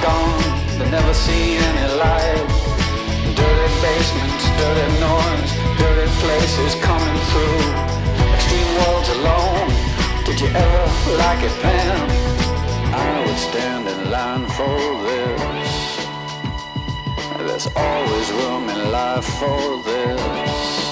gone, they never see any light. Dirty basements, dirty noise, dirty places coming through. Extreme worlds alone, did you ever like it, Pam? I would stand in line for this. There's always room in life for this.